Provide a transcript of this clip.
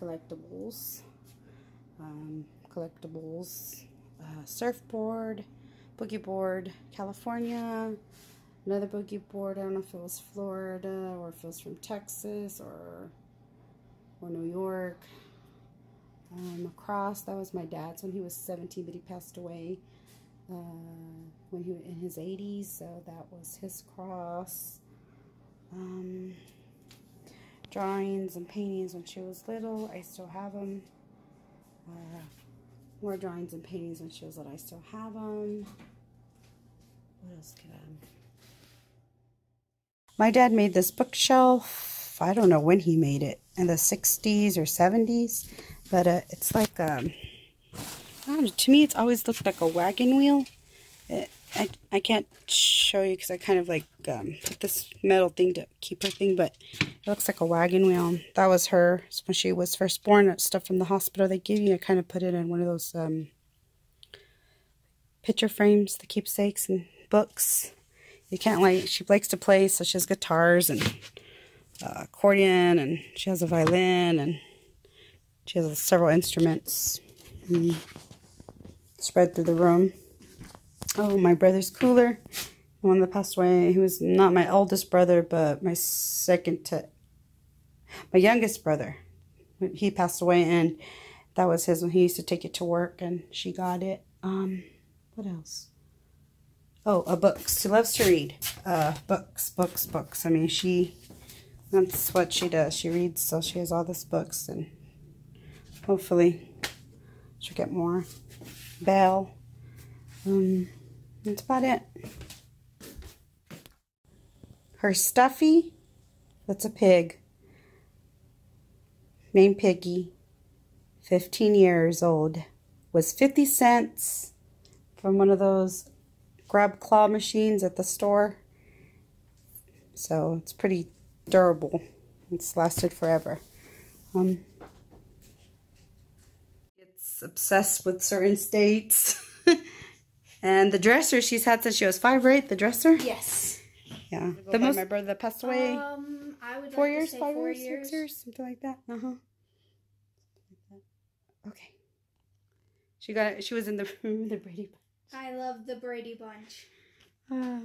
Tools, um, collectibles, uh, surfboard, boogie board, California, another boogie board. I don't know if it was Florida or if it was from Texas or or New York. Um, a cross that was my dad's when he was 17, but he passed away uh, when he was in his 80s, so that was his cross. Um, drawings and paintings when she was little. I still have them. Uh, more drawings and paintings when she was little. I still have them. What else could I? My dad made this bookshelf. I don't know when he made it, in the 60s or 70s, but uh, it's like, um, know, to me it's always looked like a wagon wheel. It, I, I can't show you because I kind of like um, put this metal thing to keep her thing, but it looks like a wagon wheel. That was her when she was first born. Stuff from the hospital they give you. I kind of put it in one of those um, picture frames, the keepsakes and books. You can't like, she likes to play, so she has guitars and uh, accordion, and she has a violin, and she has several instruments mm. spread through the room. Oh, my brother's cooler. The one that passed away. He was not my oldest brother, but my second to my youngest brother. He passed away, and that was his he used to take it to work, and she got it. Um, what else? Oh, a books. She loves to read. Uh, books, books, books. I mean, she, that's what she does. She reads, so she has all these books, and hopefully she'll get more. Bell. Um, that's about it. Her stuffy, that's a pig, named Piggy, 15 years old, was 50 cents from one of those grab claw machines at the store. So it's pretty durable. It's lasted forever. Um, it's obsessed with certain states. And the dresser she's had since she was five, right? The dresser? Yes. Yeah. The most my brother that passed away. Um, I would four like years, five four years, years, six years, something like that. Uh huh. Okay. She got. She was in the room. The Brady Bunch. I love the Brady Bunch. Uh,